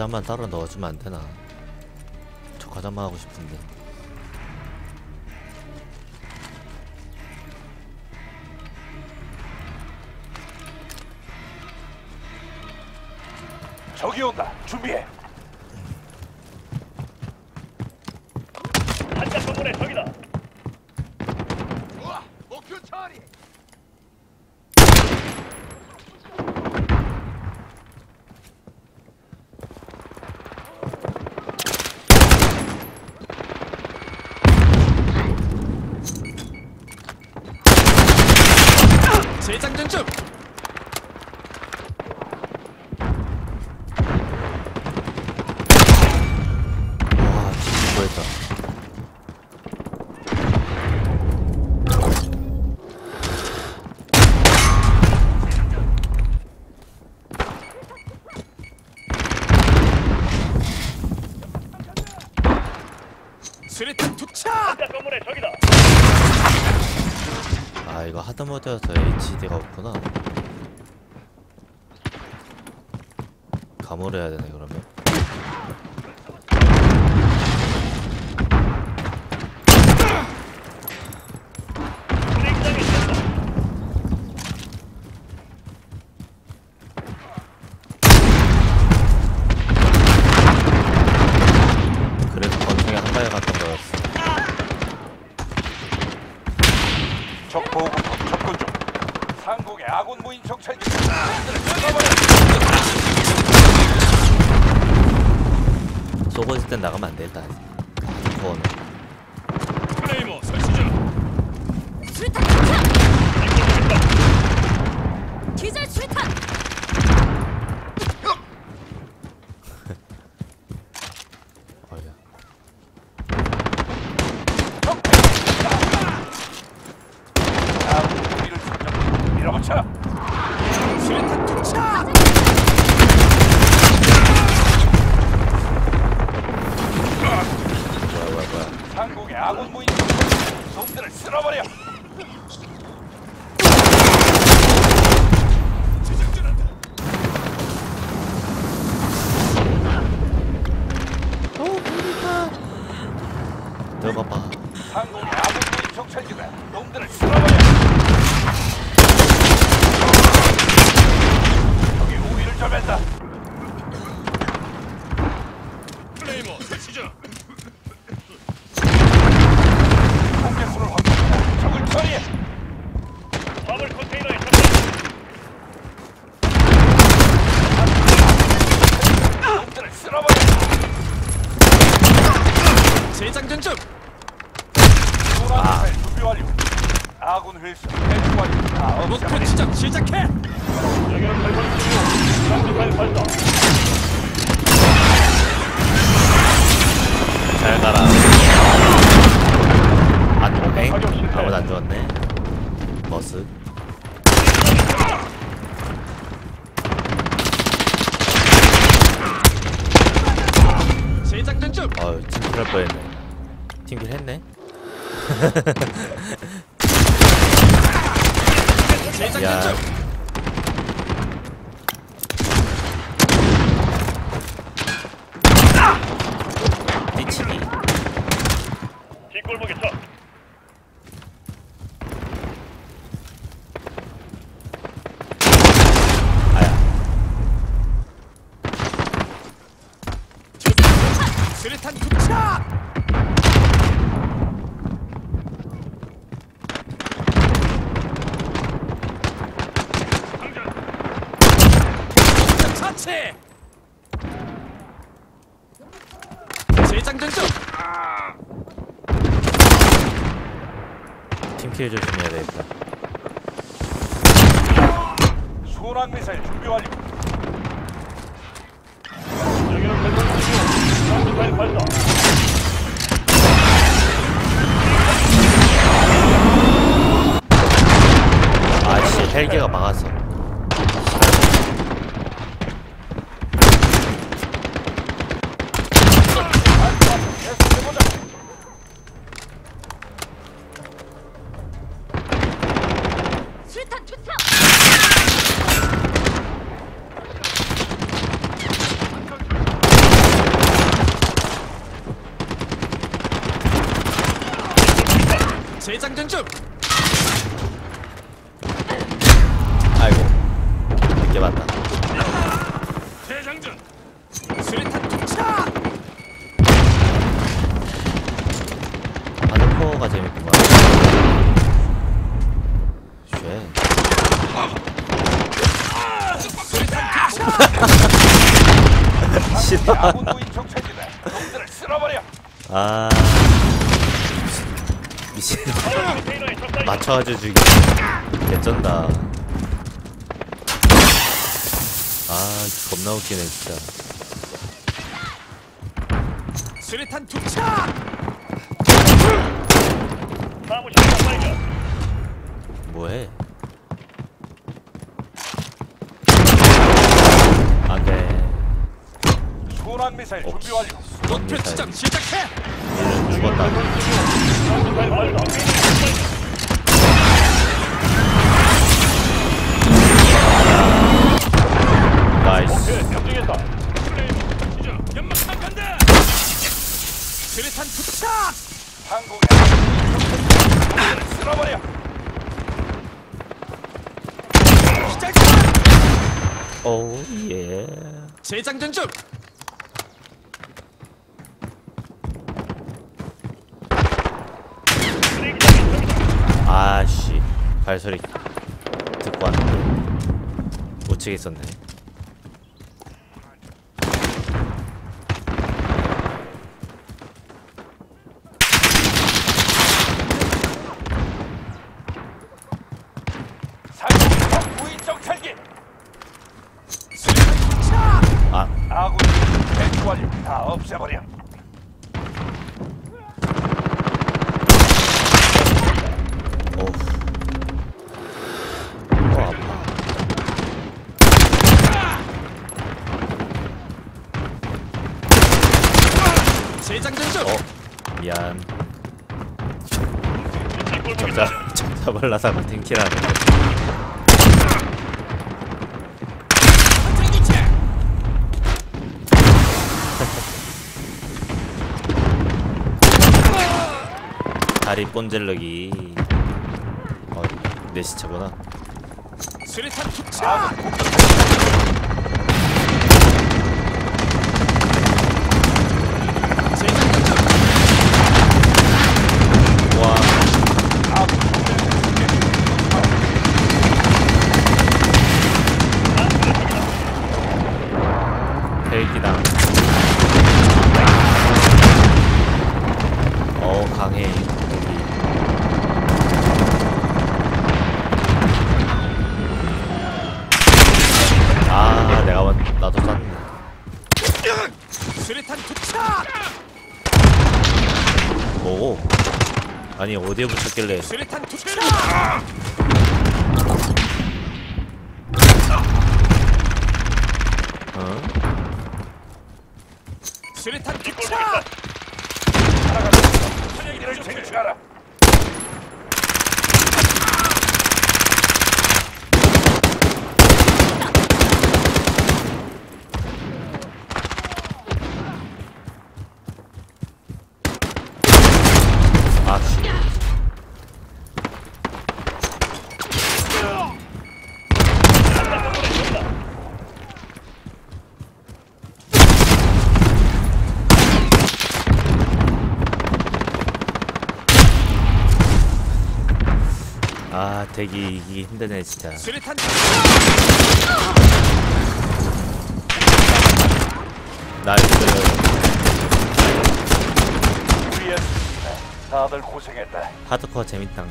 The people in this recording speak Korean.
과자만 따로 넣어주면 안 되나? 저 과자만 하고 싶은데. 적이 온다. 준비해. 한자 건물의 적이다. 우와, 목표 처리. 재장전 중. 와, 했다. 수리탄 투착. 건물의 적이다. 아, 이거 하드모드여서 HD가 없구나. 감으로 해야 되네, 그러면. 수리장에 있다. 그래서 권총에 한가에 갔던 거였어. 적 보호부터 접근 중. 상공의 아군 무인 정찰기. 쏘고 있을 땐 나가면 안 되겠다. 그거는. 플레이머 설치 중. 수류탄 투척! 기절 수류탄! 어이야. 적 아군 무기를 충전. 밀어붙여. 수리탄 투착. 뭐야, 뭐야, 뭐야. 상공의 아군 무인 정찰기. 놈들을 쓸어버려. 재장전한다. 들어가봐. 상공의 아군 무인 정찰기다. 놈들을 쓸어버려. 적이 우위를 점했다. 플레이머 설치 중. 공격수를 확보한다. 적을 처리해. 화물 컨테이너에 적다. 놈들을 쓸어버려. 재장전 중. 소나 미사일 준비 완료. 아군 회수 해주 완료. 다 목표 없애버려. 지정 시작해. 여기는 발전 중이고. 장기발 발사. 잘 가라. 안 죽네? 아무도 안. 재장전 중. 어우, 팀킬 할 뻔했네. 팀킬 했네? いやー。 차치. 재장전 중. 팀킬 조심해야 되겠다. 순항 미사일 준비 완료. 여기는 발전 중이고. 장기발 발사. 아 씨, 헬기가 막았어. 계속해보자. 수류탄 투척! 재장전 중. 아이고 늦게 봤다 재장전. 수류탄 투척. 하드코어가 재밌구만 쉣 수류탄 투척. 싫어 아 맞춰가지고 죽이 개쩐다 아 겁나 웃기네 진짜 수류탄 발견. 뭐해 안돼 순환 미사일 어. 준비 완료. 목표 지점 시작해. 얘는 죽었다 나이스 그. 수류탄 투척. 한국의 쓸어버려. 시작. 오예 재장전 중. 아씨 발소리 듣고 왔는데 못 치겠었네 상공 무인 정찰기. 수류탄 투척. 아 아군 대기 완료. 다 없애버려. 어우 어 아파 재장전 중. 어 미안 적자 적자 발라다가 탱키라는 전기체. 다리 꼰질르기 어 내 시체구나 수류탄 투척. 아 어 강해 아 내가 먼 나도 쐈네 수류탄 투척. 오 아니 어디에 붙였길래 투척. 어? 수류탄 투 척. 이를 쟁취하라. 아 씨. 아 대기 이기 힘드네 진짜 나이스 우리의 승리다. 다들 고생했다. 하드코어 재밌당